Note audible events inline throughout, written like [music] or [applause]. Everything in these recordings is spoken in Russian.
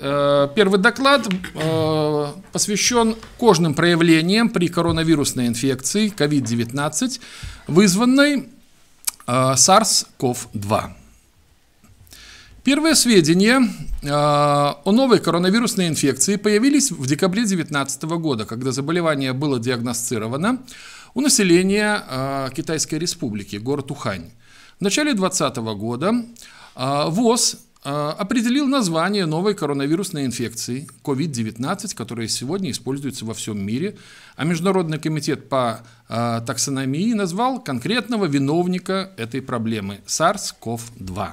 Э, первый доклад э, посвящен кожным проявлениям при коронавирусной инфекции COVID-19, вызванной э, SARS-CoV-2. Первые сведения э, о новой коронавирусной инфекции появились в декабре 2019 года, когда заболевание было диагностировано у населения э, Китайской республики, город Ухань. В начале 2020 года э, ВОЗ определил название новой коронавирусной инфекции COVID-19, которая сегодня используется во всем мире, а Международный комитет по таксономии назвал конкретного виновника этой проблемы – SARS-CoV-2.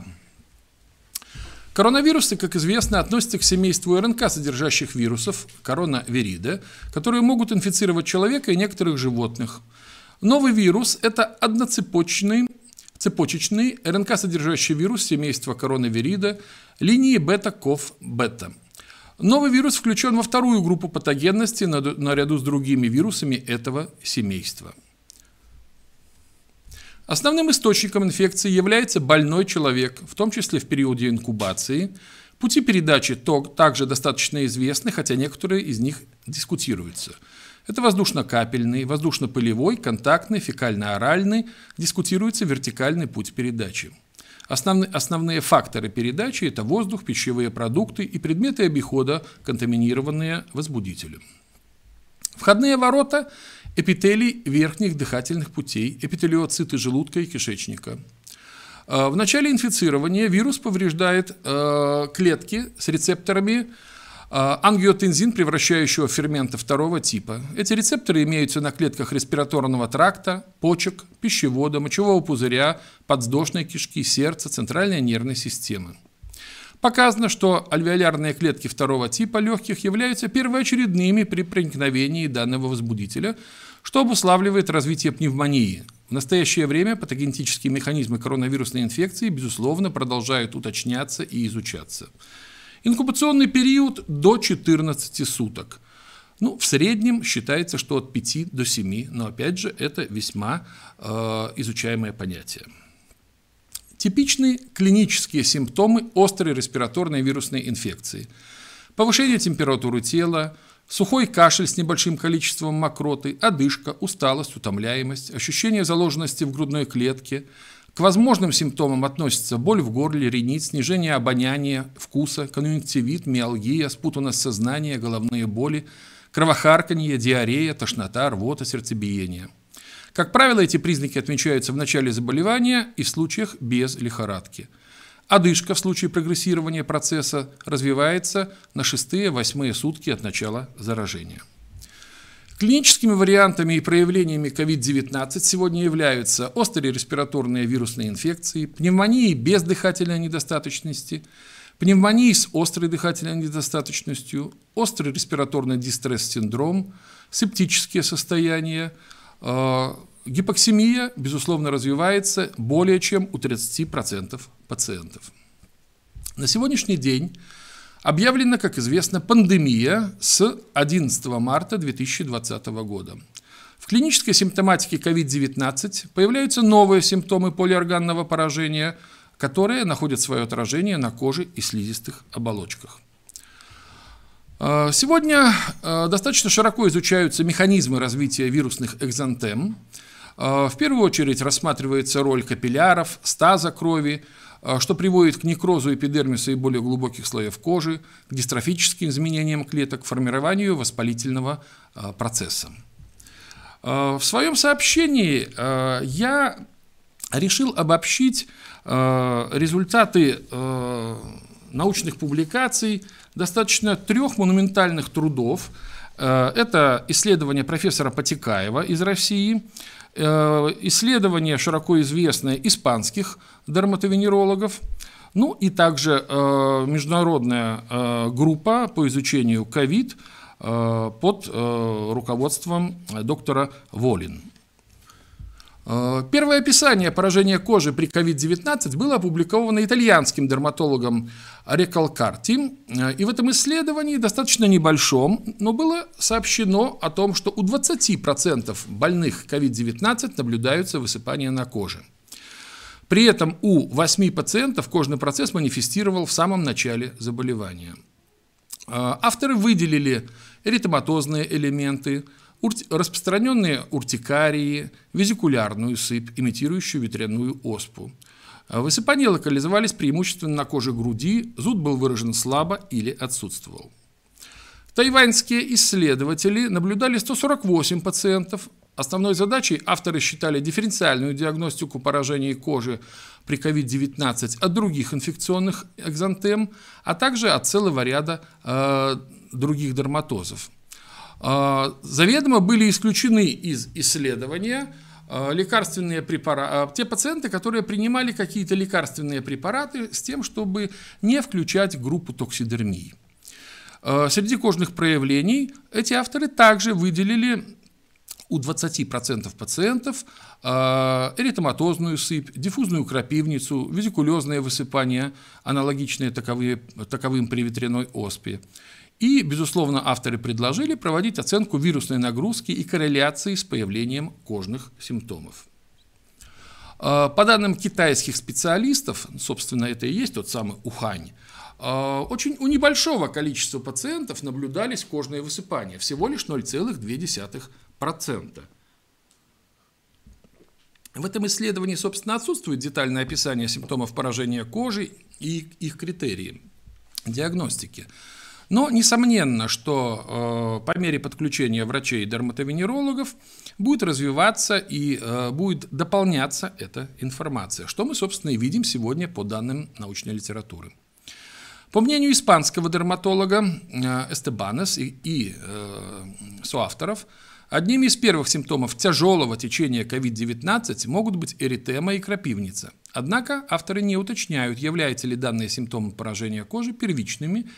Коронавирусы, как известно, относятся к семейству РНК, содержащих вирусов, коронавирида, которые могут инфицировать человека и некоторых животных. Новый вирус – это одноцепочный цепочечный РНК, содержащий вирус семейства коронавирида линии бета-ков-бета. Новый вирус включен во вторую группу патогенности наряду с другими вирусами этого семейства – Основным источником инфекции является больной человек, в том числе в периоде инкубации. Пути передачи также достаточно известны, хотя некоторые из них дискутируются. Это воздушно-капельный, воздушно-пылевой, контактный, фекально-оральный, дискутируется вертикальный путь передачи. Основные, основные факторы передачи – это воздух, пищевые продукты и предметы обихода, контаминированные возбудителем. Входные ворота эпителий верхних дыхательных путей, эпителиоциты желудка и кишечника. А, в начале инфицирования вирус повреждает а, клетки с рецепторами ангиотензин, превращающего ферменты второго типа. Эти рецепторы имеются на клетках респираторного тракта, почек, пищевода, мочевого пузыря, подвздошной кишки, сердца, центральной нервной системы. Показано, что альвеолярные клетки второго типа легких являются первоочередными при проникновении данного возбудителя, что обуславливает развитие пневмонии. В настоящее время патогенетические механизмы коронавирусной инфекции, безусловно, продолжают уточняться и изучаться. Инкубационный период до 14 суток. Ну, в среднем считается, что от 5 до 7, но опять же это весьма э, изучаемое понятие. Типичные клинические симптомы острой респираторной вирусной инфекции. Повышение температуры тела, сухой кашель с небольшим количеством мокроты, одышка, усталость, утомляемость, ощущение заложенности в грудной клетке. К возможным симптомам относятся боль в горле, ринит, снижение обоняния, вкуса, конъюнктивит, миалгия, спутанность сознания, головные боли, кровохарканье, диарея, тошнота, рвота, сердцебиение – как правило, эти признаки отмечаются в начале заболевания и в случаях без лихорадки. Одышка в случае прогрессирования процесса развивается на 6-8 сутки от начала заражения. Клиническими вариантами и проявлениями COVID-19 сегодня являются острые респираторные вирусные инфекции, пневмонии без дыхательной недостаточности, пневмонии с острой дыхательной недостаточностью, острый респираторный дистресс-синдром, септические состояния, а, гипоксимия, безусловно, развивается более чем у 30% пациентов. На сегодняшний день объявлена, как известно, пандемия с 11 марта 2020 года. В клинической симптоматике COVID-19 появляются новые симптомы полиорганного поражения, которые находят свое отражение на коже и слизистых оболочках. А, сегодня а, достаточно широко изучаются механизмы развития вирусных экзантем. А, в первую очередь рассматривается роль капилляров, стаза крови, что приводит к некрозу эпидермиса и более глубоких слоев кожи, к дистрофическим изменениям клеток, формированию воспалительного процесса. В своем сообщении я решил обобщить результаты научных публикаций достаточно трех монументальных трудов. Э, это исследование профессора Потекаева из России, э, исследование широко известное испанских дерматовенерологов, ну и также э, международная группа по изучению ковид под руководством доктора Волин. Э, первое описание поражения кожи при COVID-19 было опубликовано итальянским дерматологом Рекалкарти. Э, и в этом исследовании, достаточно небольшом, но было сообщено о том, что у 20% больных COVID-19 наблюдаются высыпания на коже. При этом у 8 пациентов кожный процесс манифестировал в самом начале заболевания. Авторы выделили эритематозные элементы, распространенные уртикарии, визикулярную сыпь, имитирующую ветряную оспу. Высыпания локализовались преимущественно на коже груди, зуд был выражен слабо или отсутствовал. Тайваньские исследователи наблюдали 148 пациентов. Основной задачей авторы считали дифференциальную диагностику поражений кожи при COVID-19 от других инфекционных экзантем, а также от целого ряда э, других дерматозов. Э, заведомо были исключены из исследования э, лекарственные препараты, э, те пациенты, которые принимали какие-то лекарственные препараты с тем, чтобы не включать группу токсидермии. Среди кожных проявлений эти авторы также выделили у 20% пациентов эритематозную сыпь, диффузную крапивницу, визикулезное высыпание, аналогичные таковые, таковым при ветряной оспе. И, безусловно, авторы предложили проводить оценку вирусной нагрузки и корреляции с появлением кожных симптомов. Э, по данным китайских специалистов, собственно, это и есть тот самый Ухань, а, очень у небольшого количества пациентов наблюдались кожные высыпания, всего лишь 0,2%. В этом исследовании, собственно, отсутствует детальное описание симптомов поражения кожи и их критерии диагностики. Но несомненно, что э, по мере подключения врачей и дерматовенерологов будет развиваться и э, будет дополняться эта информация, что мы, собственно, и видим сегодня по данным научной литературы. По мнению испанского дерматолога э, Эстебанес и, и э, соавторов, одними из первых симптомов тяжелого течения COVID-19 могут быть эритема и крапивница. Однако авторы не уточняют, являются ли данные симптомы поражения кожи первичными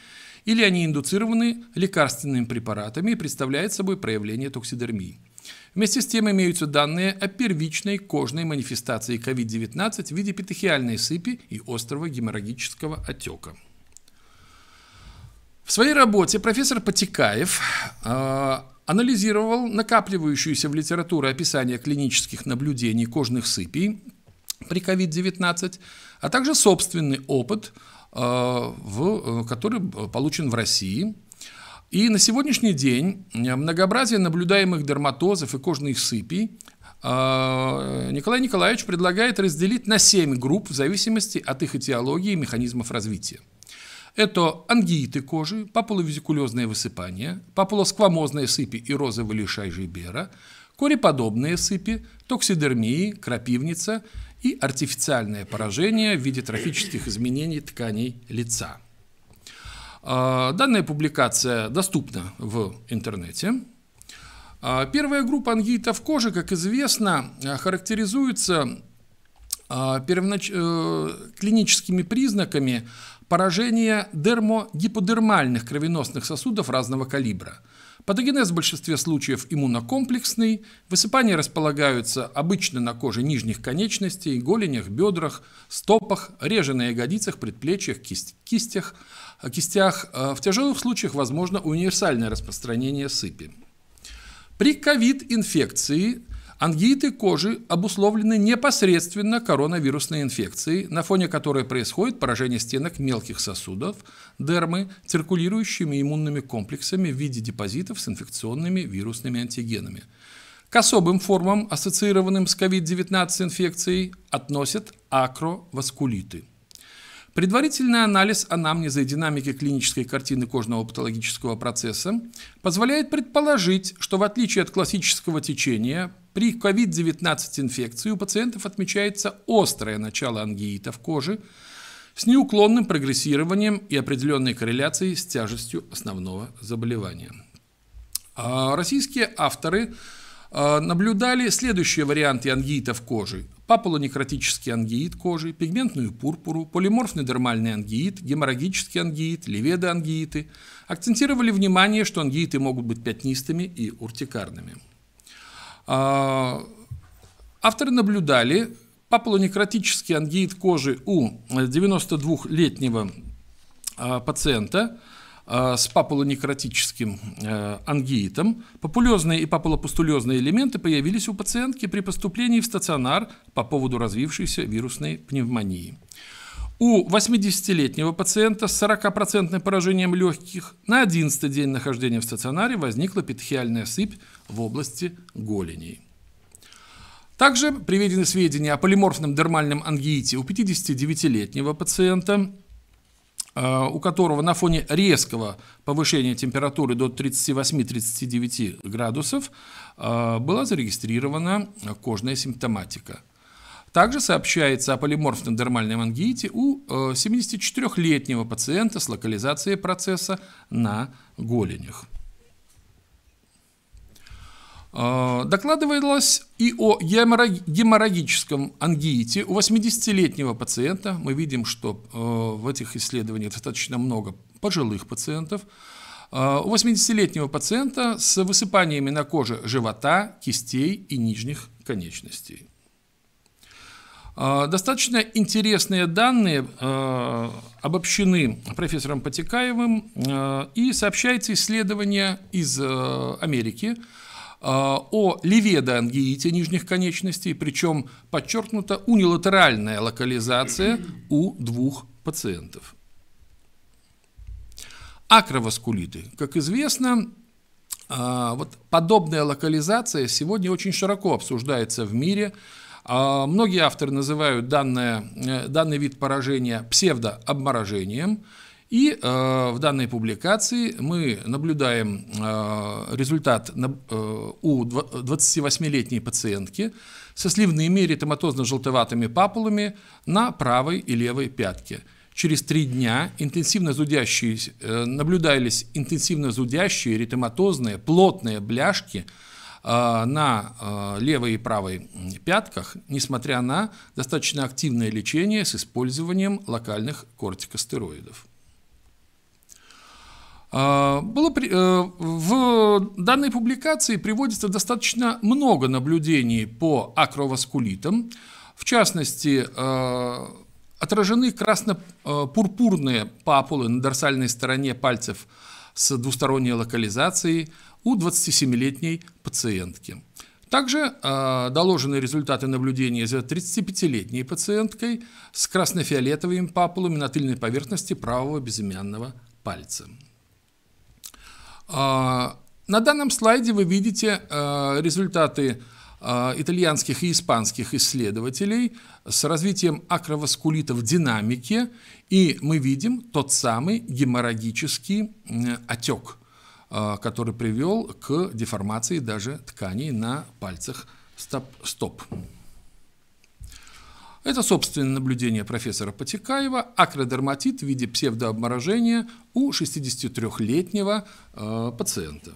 или они индуцированы лекарственными препаратами и представляют собой проявление токсидермии. Вместе с тем имеются данные о первичной кожной манифестации COVID-19 в виде петехиальной сыпи и острого геморрагического отека. В своей работе профессор Потекаев э, анализировал накапливающуюся в литературе описание клинических наблюдений кожных сыпей при COVID-19, а также собственный опыт, в, который получен в России. И на сегодняшний день многообразие наблюдаемых дерматозов и кожных сыпей э, Николай Николаевич предлагает разделить на 7 групп в зависимости от их этиологии и механизмов развития. Это ангииты кожи, папуловизикулезное высыпание, папулосквамозные сыпи и розовый лишай жибера, кореподобные сыпи, токсидермии, крапивница и артифициальное поражение в виде трофических изменений тканей лица. А, данная публикация доступна в интернете. А, первая группа ангиитов кожи, как известно, характеризуется а, первонач... Э, клиническими признаками поражение дермогиподермальных кровеносных сосудов разного калибра. Патогенез в большинстве случаев иммунокомплексный, высыпания располагаются обычно на коже нижних конечностей, голенях, бедрах, стопах, реже на ягодицах, предплечьях, кистях, кистях. Э, в тяжелых случаях возможно универсальное распространение сыпи. При ковид-инфекции Ангииты кожи обусловлены непосредственно коронавирусной инфекцией, на фоне которой происходит поражение стенок мелких сосудов, дермы, циркулирующими иммунными комплексами в виде депозитов с инфекционными вирусными антигенами. К особым формам, ассоциированным с COVID-19 инфекцией, относят акроваскулиты – Предварительный анализ анамнеза и динамики клинической картины кожного патологического процесса позволяет предположить, что в отличие от классического течения, при COVID-19 инфекции у пациентов отмечается острое начало ангиита в коже с неуклонным прогрессированием и определенной корреляцией с тяжестью основного заболевания. А российские авторы а, наблюдали следующие варианты ангиитов кожи папулонекротический ангиит кожи, пигментную пурпуру, полиморфный дермальный ангиит, геморрагический ангиит, леведоангииты. Акцентировали внимание, что ангииты могут быть пятнистыми и уртикарными. А, авторы наблюдали папулонекротический ангиит кожи у 92-летнего а, пациента – с папулонекротическим э, ангиитом, популезные и папулопустулезные элементы появились у пациентки при поступлении в стационар по поводу развившейся вирусной пневмонии. У 80-летнего пациента с 40% поражением легких на 11 день нахождения в стационаре возникла петхиальная сыпь в области голеней. Также приведены сведения о полиморфном дермальном ангиите у 59-летнего пациента, э, у которого на фоне резкого повышения температуры до 38-39 градусов э, была зарегистрирована кожная симптоматика. Также сообщается о полиморфном дермальном ангиите у 74-летнего э, пациента с локализацией процесса на голенях. Э, докладывалось и о геморрагическом ангиите у 80-летнего пациента. Мы видим, что э, в этих исследованиях достаточно много пожилых пациентов. У 80-летнего пациента с высыпаниями на коже живота, кистей и нижних конечностей. А, достаточно интересные данные а, обобщены профессором Потекаевым а, и сообщается исследование из Америки о леведоангиите нижних конечностей, причем подчеркнута унилатеральная локализация у двух пациентов. Акроваскулиты. Как известно, вот подобная локализация сегодня очень широко обсуждается в мире – а многие авторы называют данное, э, данный вид поражения псевдообморожением. И э, в данной публикации мы наблюдаем э, результат на, э, у 28-летней пациентки со сливными эритематозно-желтоватыми папулами на правой и левой пятке. Через три дня интенсивно зудящие, э, наблюдались интенсивно зудящие эритематозные плотные бляшки – а, на а, левой и правой пятках, несмотря на достаточно активное лечение с использованием локальных кортикостероидов. А, было, э, в данной публикации приводится достаточно много наблюдений по акроваскулитам. В частности, отражены красно-пурпурные папулы на дорсальной стороне пальцев с двусторонней локализацией – у 27-летней пациентки. Также э, доложены результаты наблюдения за 35-летней пациенткой с красно-фиолетовыми папулами на тыльной поверхности правого безымянного пальца. Э, на данном слайде вы видите э, результаты э, итальянских и испанских исследователей с развитием акроваскулита в динамике, и мы видим тот самый геморрагический э, отек – а, который привел к деформации даже тканей на пальцах стоп. Это собственное наблюдение профессора Потекаева, акродерматит в виде псевдообморожения у 63-летнего э, пациента.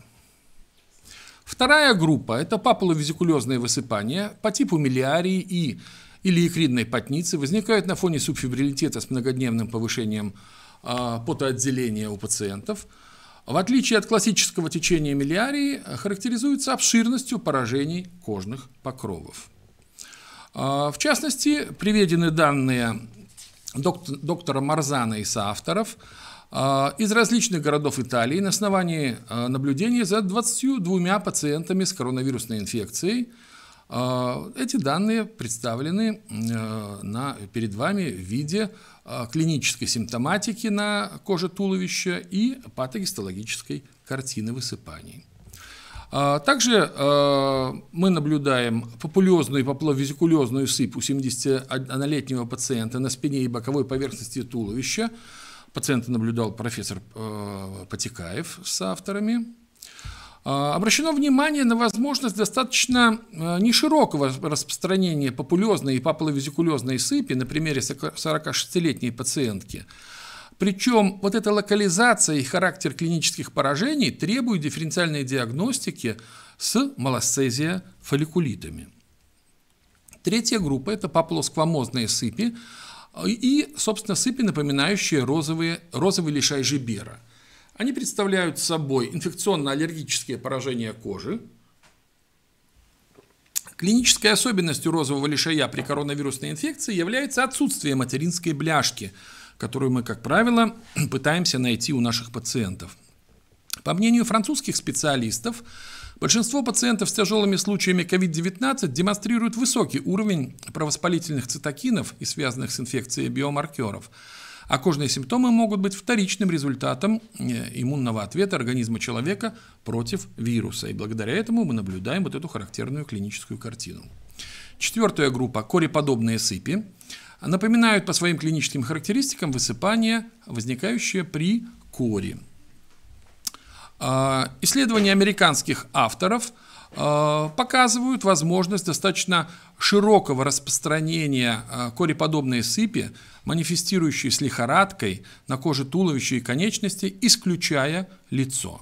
Вторая группа – это папуловезикулезные высыпания по типу милиарии и или икридной потницы, возникают на фоне субфибрилитета с многодневным повышением э, потоотделения у пациентов – в отличие от классического течения милиарии, характеризуется обширностью поражений кожных покровов. А, в частности, приведены данные доктора Марзана и соавторов а, из различных городов Италии на основании а, наблюдений за 22 пациентами с коронавирусной инфекцией. Эти данные представлены на, перед вами в виде Э, клинической симптоматики на коже туловища и патогистологической картины высыпаний. А, также э, мы наблюдаем популезную и попловезикулезную сыпь у 71-летнего пациента на спине и боковой поверхности туловища. Пациента наблюдал профессор э, Потекаев с авторами. А, обращено внимание на возможность достаточно а, неширокого распространения популезной и папуловезикулезной сыпи на примере 46-летней пациентки. Причем вот эта локализация и характер клинических поражений требуют дифференциальной диагностики с малосцезия фолликулитами. Третья группа – это папулосквамозные сыпи и, собственно, сыпи, напоминающие розовые, розовый лишай жибера – они представляют собой инфекционно-аллергические поражения кожи. Клинической особенностью розового лишая при коронавирусной инфекции является отсутствие материнской бляшки, которую мы, как правило, [clears throat] пытаемся найти у наших пациентов. По мнению французских специалистов, Большинство пациентов с тяжелыми случаями COVID-19 демонстрируют высокий уровень провоспалительных цитокинов и связанных с инфекцией биомаркеров, а кожные симптомы могут быть вторичным результатом э, иммунного ответа организма человека против вируса. И благодаря этому мы наблюдаем вот эту характерную клиническую картину. Четвертая группа – кореподобные сыпи. Напоминают по своим клиническим характеристикам высыпания, возникающие при коре. А, исследования американских авторов а, показывают возможность достаточно широкого распространения а, кореподобной сыпи, манифестирующей с лихорадкой на коже туловища и конечностей, исключая лицо.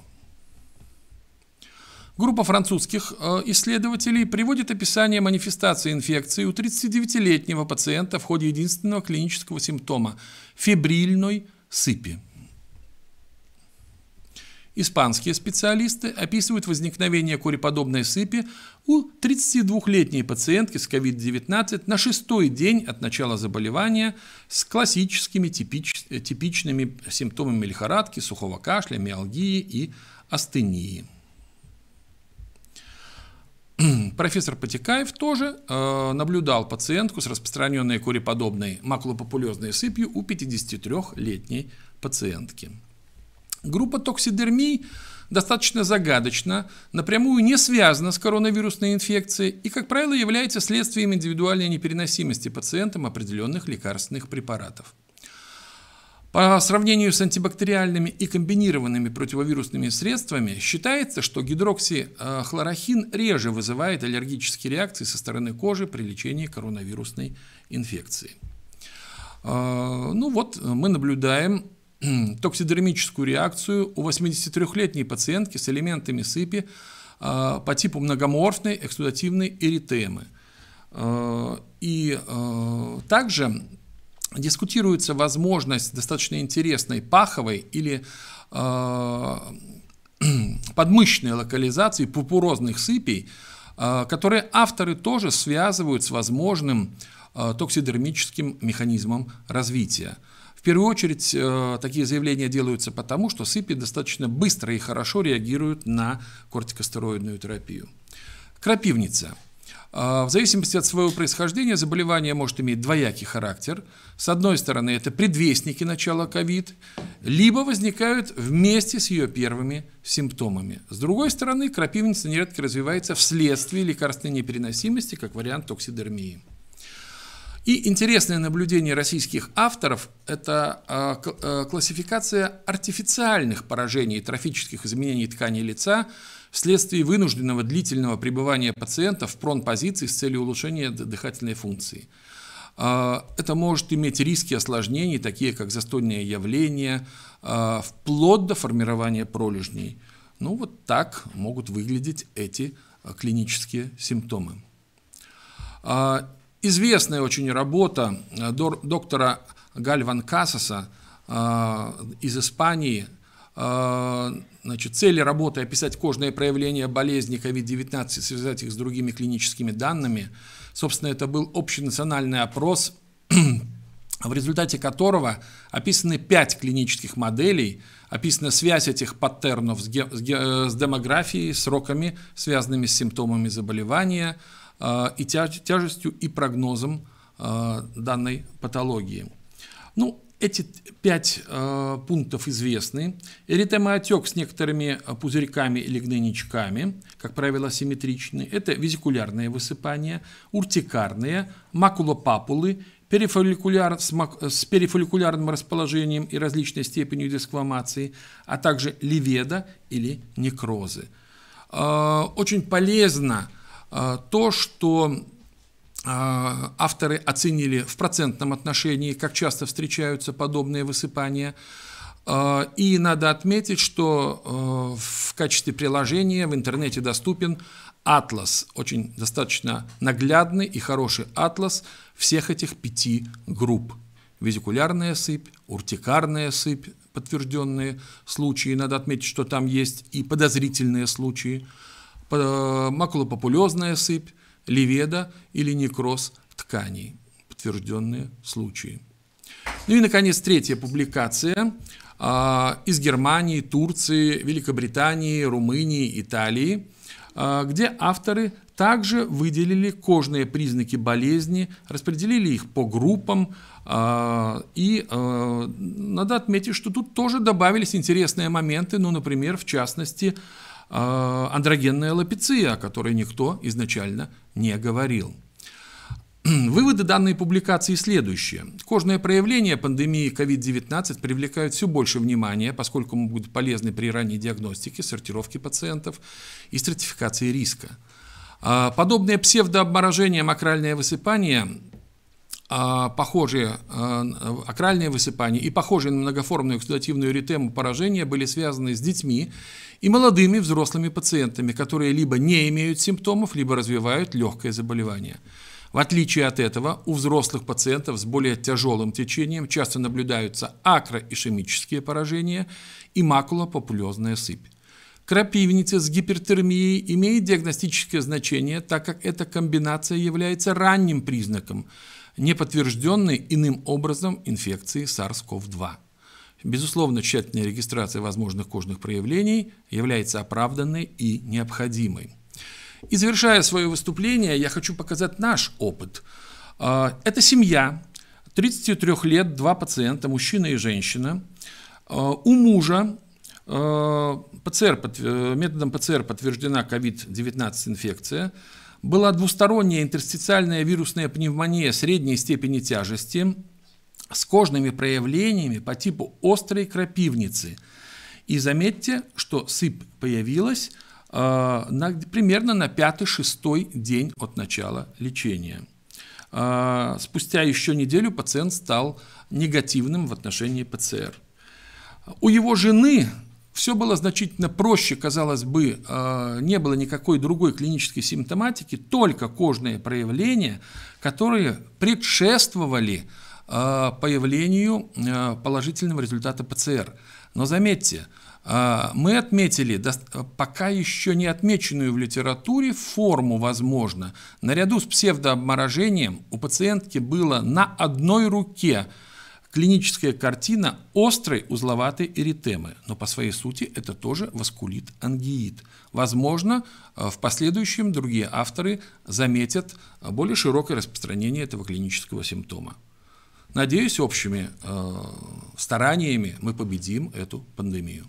Группа французских исследователей приводит описание манифестации инфекции у 39-летнего пациента в ходе единственного клинического симптома – фебрильной сыпи. Испанские специалисты описывают возникновение кореподобной сыпи у 32-летней пациентки с COVID-19 на шестой день от начала заболевания с классическими типич, типичными симптомами лихорадки, сухого кашля, миалгии и астении. [clears throat] Профессор Потекаев тоже э, наблюдал пациентку с распространенной кореподобной макулопопулезной сыпью у 53-летней пациентки. Группа токсидермий достаточно загадочна, напрямую не связана с коронавирусной инфекцией и, как правило, является следствием индивидуальной непереносимости пациентам определенных лекарственных препаратов. По сравнению с антибактериальными и комбинированными противовирусными средствами считается, что гидроксихлорохин реже вызывает аллергические реакции со стороны кожи при лечении коронавирусной инфекции. А, ну вот мы наблюдаем [clears throat] токсидермическую реакцию у 83-летней пациентки с элементами сыпи а, по типу многоморфной эксудативной эритемы. А, и также дискутируется возможность достаточно интересной паховой или [clears throat] подмышечной локализации пупурозных сыпей, которые авторы тоже связывают с возможным токсидермическим механизмом развития. В первую очередь э, такие заявления делаются потому, что сыпи достаточно быстро и хорошо реагируют на кортикостероидную терапию. Крапивница. Э, в зависимости от своего происхождения заболевание может иметь двоякий характер. С одной стороны, это предвестники начала ковид, либо возникают вместе с ее первыми симптомами. С другой стороны, крапивница нередко развивается вследствие лекарственной непереносимости, как вариант токсидермии. И интересное наблюдение российских авторов – это а, а, классификация артифициальных поражений трофических изменений ткани лица вследствие вынужденного длительного пребывания пациента в пронпозиции с целью улучшения дыхательной функции. А, это может иметь риски осложнений, такие как застойные явления, вплоть до формирования пролежней. Ну вот так могут выглядеть эти клинические симптомы. Известная очень работа доктора Гальван Касаса из Испании. Э, значит, цели работы – описать кожные проявления болезни COVID-19 и связать их с другими клиническими данными. Собственно, это был общенациональный опрос, [clears throat] в результате которого описаны пять клинических моделей, описана связь этих паттернов с, с демографией, сроками, связанными с симптомами заболевания – Э, и тяжестью и прогнозом э, данной патологии. Ну, эти пять э, пунктов известны. Эритемоотек с некоторыми пузырьками или гнойничками, как правило, симметричны. Это визикулярные высыпания, уртикарные, макулопапулы, перифолликуляр, с, с перифолликулярным расположением и различной степенью десквамации, а также ливеда или некрозы. Э, очень полезно а, то, что авторы оценили в процентном отношении, как часто встречаются подобные высыпания. А, и надо отметить, что в качестве приложения в интернете доступен атлас, очень достаточно наглядный и хороший атлас всех этих пяти групп. Визикулярная сыпь, уртикарная сыпь, подтвержденные случаи. Надо отметить, что там есть и подозрительные случаи – макулопопулезная сыпь, леведа или некроз тканей, подтвержденные случаи. Ну и, наконец, третья публикация из Германии, Турции, Великобритании, Румынии, Италии, где авторы также выделили кожные признаки болезни, распределили их по группам, и надо отметить, что тут тоже добавились интересные моменты, ну, например, в частности, андрогенная лапиция, о которой никто изначально не говорил. [clears throat] Выводы данной публикации следующие. Кожное проявление пандемии COVID-19 привлекают все больше внимания, поскольку быть полезны при ранней диагностике, сортировке пациентов и стратификации риска. А, подобное псевдообморожение макральное высыпание а, похожие а, акральные высыпания и похожие на многоформную эксудативную эритему поражения были связаны с детьми и молодыми взрослыми пациентами, которые либо не имеют симптомов, либо развивают легкое заболевание. В отличие от этого, у взрослых пациентов с более тяжелым течением часто наблюдаются акроишемические поражения и макулопапулезная сыпь. Крапивница с гипертермией имеет диагностическое значение, так как эта комбинация является ранним признаком – не подтвержденной иным образом инфекции SARS-CoV-2. Безусловно, тщательная регистрация возможных кожных проявлений является оправданной и необходимой. И завершая свое выступление, я хочу показать наш опыт. А, это семья, 33 лет, два пациента, мужчина и женщина. А, у мужа а, ПЦР, методом ПЦР подтверждена COVID-19 инфекция – была двусторонняя интерстициальная вирусная пневмония средней степени тяжести с кожными проявлениями по типу острой крапивницы. И заметьте, что сыпь появилась э, на, примерно на пятый-шестой день от начала лечения. Э, спустя еще неделю пациент стал негативным в отношении ПЦР. У его жены все было значительно проще, казалось бы, а, не было никакой другой клинической симптоматики, только кожные проявления, которые предшествовали а, появлению а, положительного результата ПЦР. Но заметьте, мы отметили пока еще не отмеченную в литературе форму, возможно. Наряду с псевдообморожением у пациентки было на одной руке клиническая картина острой узловатой эритемы, но по своей сути это тоже васкулит-ангиит. Возможно, э, в последующем другие авторы заметят более широкое распространение этого клинического симптома. Надеюсь, общими э, стараниями мы победим эту пандемию.